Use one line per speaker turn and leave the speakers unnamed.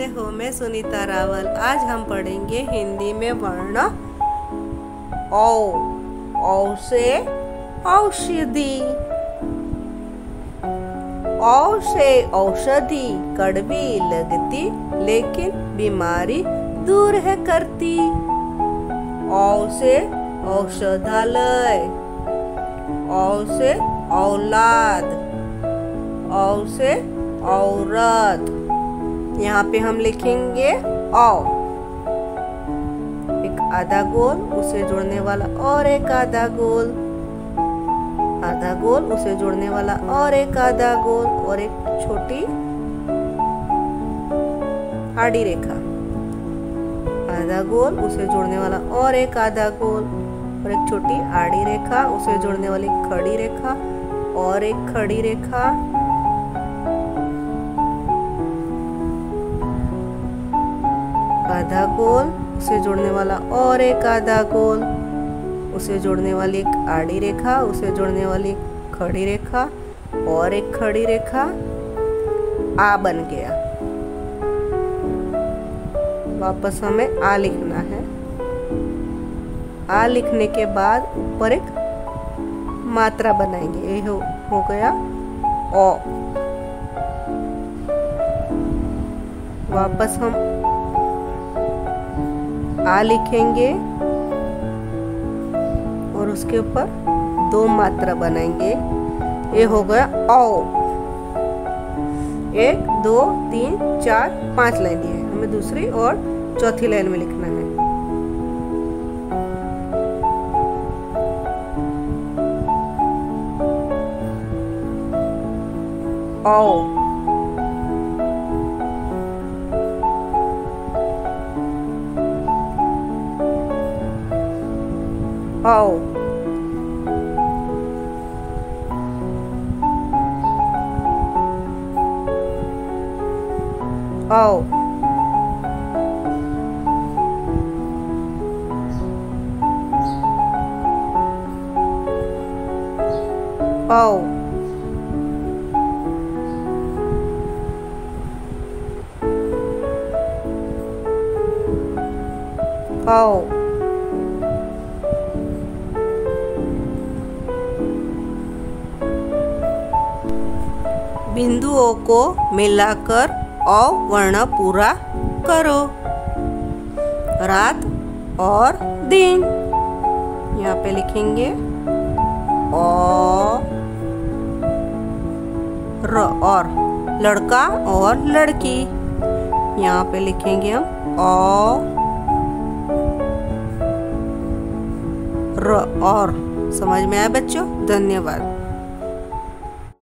कैसे हो मैं सुनीता रावल। आज हम पढ़ेंगे हिंदी में वर्ण। औ औ से औषधि। औ से औषधि कड़वी लगती, लेकिन बीमारी दूर है करती। औ से औषधालय। औ से औलाद। औ से औरत। यहाँ पे हम लिखेंगे औ। एक आधा गोल, उसे जोड़ने वाला और एक आधा गोल। आधा गोल, उसे जोड़ने वाला और एक आधा गोल और एक छोटी आड़ी रेखा। आधा गोल, उसे जोड़ने वाला और एक आधा गोल और एक छोटी आड़ी रेखा, उसे जोड़ने वाली खड़ी रेखा और एक खड़ी रेखा। आधा गोल उसे जोड़ने वाला और एक आधा गोल उसे जोड़ने वाली एक आड़ी रेखा उसे जोड़ने वाली खड़ी रेखा और एक खड़ी रेखा आ बन गया। वापस हमें आ लिखना है। आ लिखने के बाद ऊपर एक मात्रा बनाएँगे। ये हो, हो गया ओ। वापस हम आ लिखेंगे और उसके ऊपर दो मात्रा बनाएँगे। ये हो गया औ एक, दो, तीन, चार, पाँच लाइन है। हमें दूसरी और चौथी लाइन में लिखना है। औ Oh. Oh. Oh. Oh. बिंदुओं को मिलाकर अ वर्ण पूरा करो। रात और दिन। यहाँ पे लिखेंगे और र, और। लड़का और लड़की। यहाँ पे लिखेंगे हम ओ, र, और। समझ में आया बच्चों? धन्यवाद।